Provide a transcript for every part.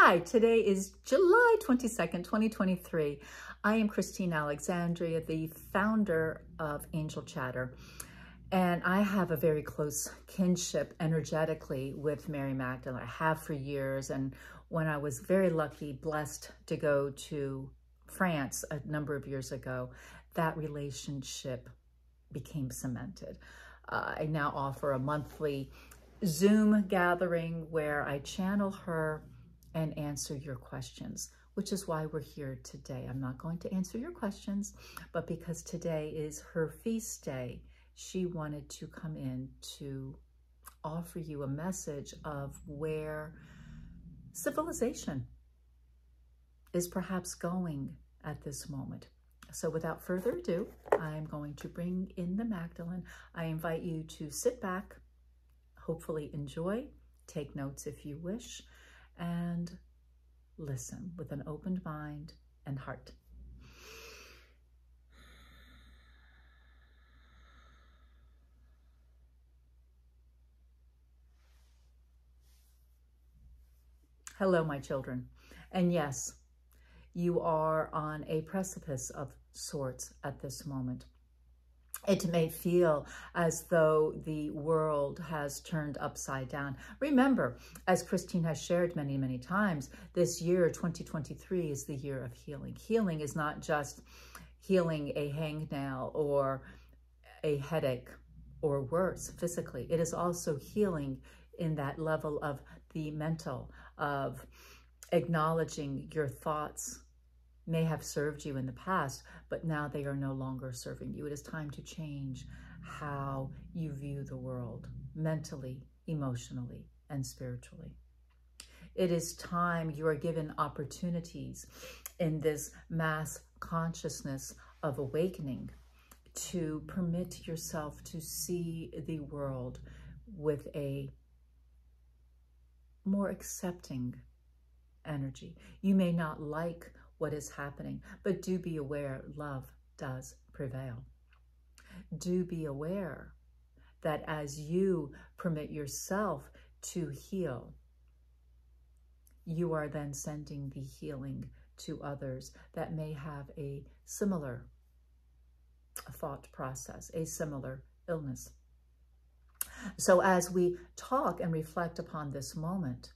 Hi, today is July 22nd, 2023. I am Christine Alexandria, the founder of Angel Chatter, and I have a very close kinship energetically with Mary Magdalene. I have for years, and when I was very lucky, blessed to go to France a number of years ago, that relationship became cemented. Uh, I now offer a monthly Zoom gathering where I channel her and answer your questions, which is why we're here today. I'm not going to answer your questions, but because today is her feast day, she wanted to come in to offer you a message of where civilization is perhaps going at this moment. So without further ado, I'm going to bring in the Magdalene. I invite you to sit back, hopefully enjoy, take notes if you wish, and listen with an opened mind and heart. Hello, my children. And yes, you are on a precipice of sorts at this moment. It may feel as though the world has turned upside down. Remember, as Christine has shared many, many times, this year, 2023, is the year of healing. Healing is not just healing a hangnail or a headache or worse physically. It is also healing in that level of the mental, of acknowledging your thoughts, may have served you in the past, but now they are no longer serving you. It is time to change how you view the world mentally, emotionally, and spiritually. It is time you are given opportunities in this mass consciousness of awakening to permit yourself to see the world with a more accepting energy. You may not like what is happening. But do be aware love does prevail. Do be aware that as you permit yourself to heal, you are then sending the healing to others that may have a similar thought process, a similar illness. So as we talk and reflect upon this moment,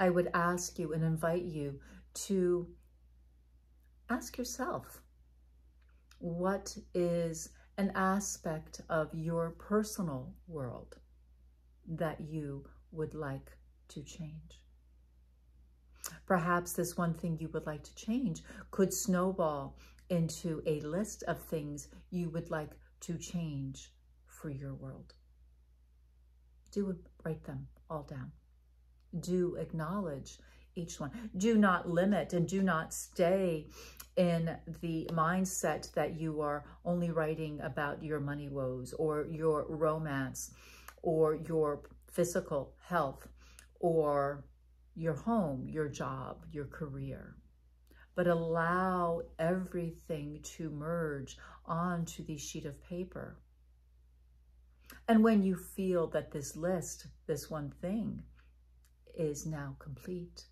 I would ask you and invite you to ask yourself, what is an aspect of your personal world that you would like to change? Perhaps this one thing you would like to change could snowball into a list of things you would like to change for your world. Do write them all down do acknowledge each one. Do not limit and do not stay in the mindset that you are only writing about your money woes or your romance or your physical health or your home, your job, your career. But allow everything to merge onto the sheet of paper. And when you feel that this list, this one thing, is now complete.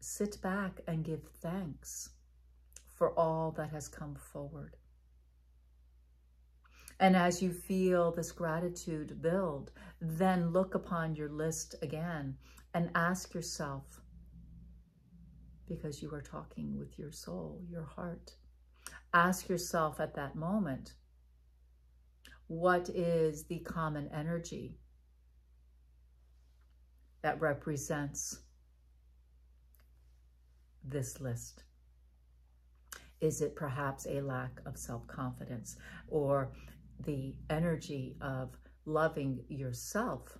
Sit back and give thanks for all that has come forward. And as you feel this gratitude build, then look upon your list again and ask yourself, because you are talking with your soul, your heart, ask yourself at that moment, what is the common energy that represents this list? Is it perhaps a lack of self-confidence or the energy of loving yourself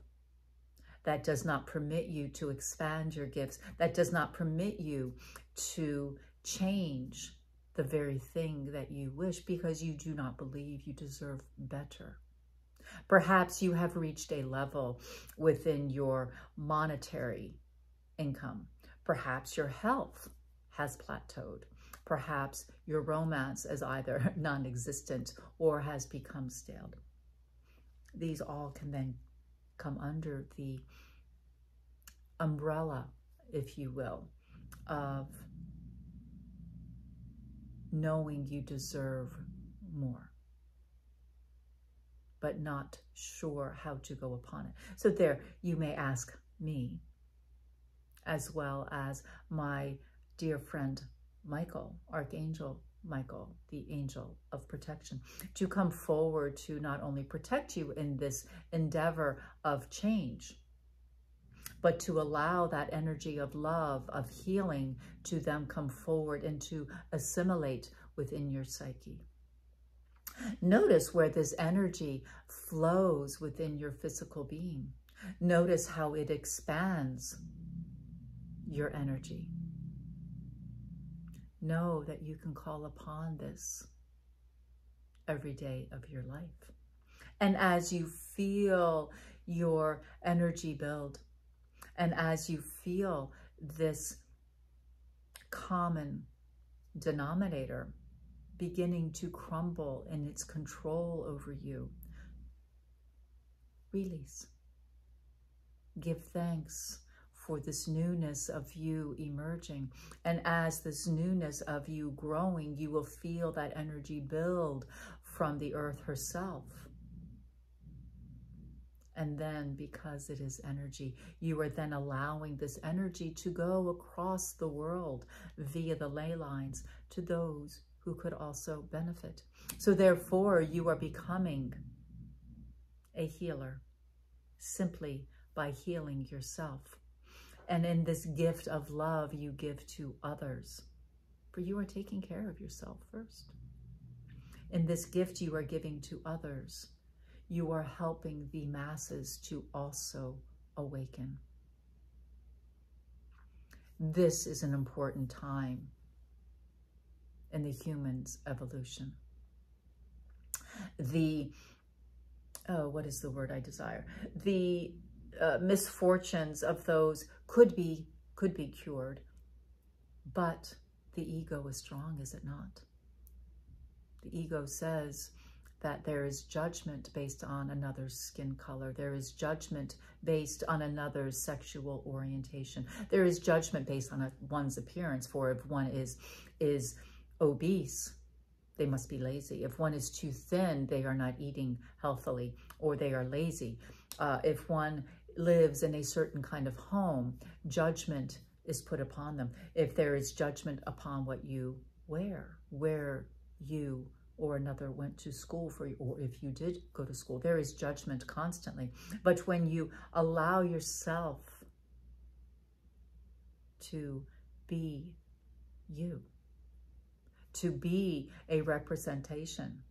that does not permit you to expand your gifts, that does not permit you to change the very thing that you wish because you do not believe you deserve better. Perhaps you have reached a level within your monetary income. Perhaps your health has plateaued. Perhaps your romance is either non-existent or has become stale. These all can then come under the umbrella, if you will, of knowing you deserve more, but not sure how to go upon it. So there, you may ask me, as well as my dear friend Michael, Archangel Michael, the angel of protection, to come forward to not only protect you in this endeavor of change, but to allow that energy of love, of healing, to them come forward and to assimilate within your psyche. Notice where this energy flows within your physical being. Notice how it expands your energy. Know that you can call upon this every day of your life. And as you feel your energy build, and as you feel this common denominator beginning to crumble in its control over you, release. Give thanks for this newness of you emerging. And as this newness of you growing, you will feel that energy build from the earth herself. And then because it is energy, you are then allowing this energy to go across the world via the ley lines to those who could also benefit. So therefore, you are becoming a healer simply by healing yourself. And in this gift of love, you give to others, for you are taking care of yourself first. In this gift you are giving to others, you are helping the masses to also awaken. This is an important time in the human's evolution. The, oh, what is the word I desire? The uh, misfortunes of those could be, could be cured, but the ego is strong, is it not? The ego says, that there is judgment based on another's skin color. There is judgment based on another's sexual orientation. There is judgment based on a, one's appearance. For if one is is obese, they must be lazy. If one is too thin, they are not eating healthily or they are lazy. Uh, if one lives in a certain kind of home, judgment is put upon them. If there is judgment upon what you wear, where you or another went to school for you, or if you did go to school, there is judgment constantly. But when you allow yourself to be you, to be a representation,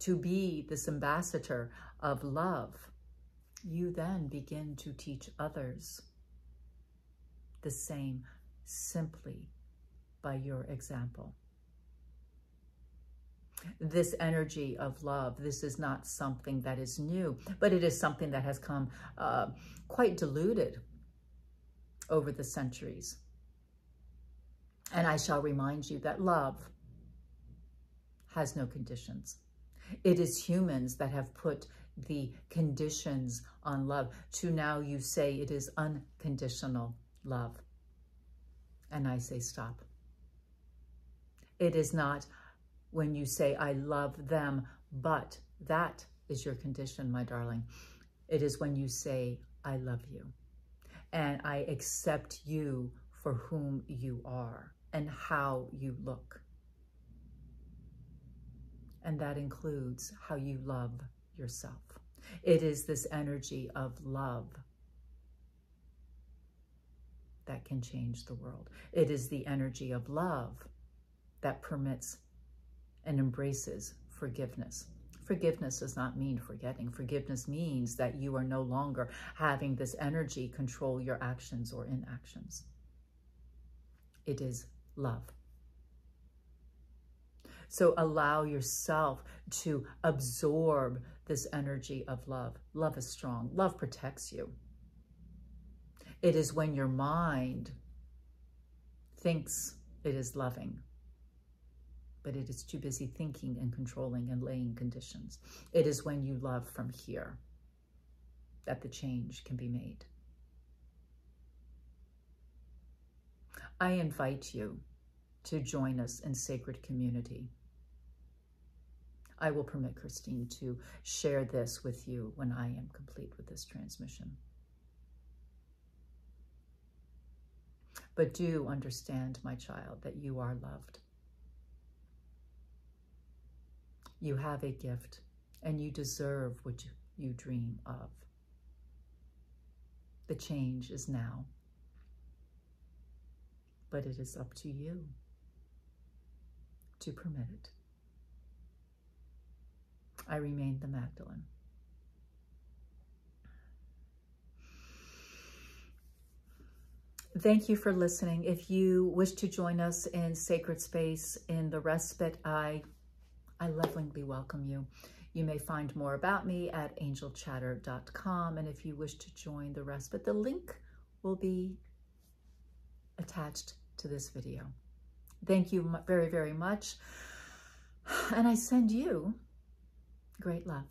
to be this ambassador of love, you then begin to teach others the same simply by your example this energy of love. This is not something that is new, but it is something that has come uh, quite diluted over the centuries. And I shall remind you that love has no conditions. It is humans that have put the conditions on love. To now you say it is unconditional love. And I say stop. It is not when you say, I love them, but that is your condition, my darling. It is when you say, I love you and I accept you for whom you are and how you look. And that includes how you love yourself. It is this energy of love that can change the world. It is the energy of love that permits and embraces forgiveness. Forgiveness does not mean forgetting. Forgiveness means that you are no longer having this energy control your actions or inactions. It is love. So allow yourself to absorb this energy of love. Love is strong. Love protects you. It is when your mind thinks it is loving but it is too busy thinking and controlling and laying conditions. It is when you love from here that the change can be made. I invite you to join us in sacred community. I will permit Christine to share this with you when I am complete with this transmission. But do understand, my child, that you are loved. You have a gift and you deserve what you dream of. The change is now, but it is up to you to permit it. I remain the Magdalene. Thank you for listening. If you wish to join us in sacred space in the respite, I, I lovingly welcome you. You may find more about me at angelchatter.com. And if you wish to join the respite, the link will be attached to this video. Thank you very, very much. And I send you great love.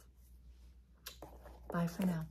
Bye for now.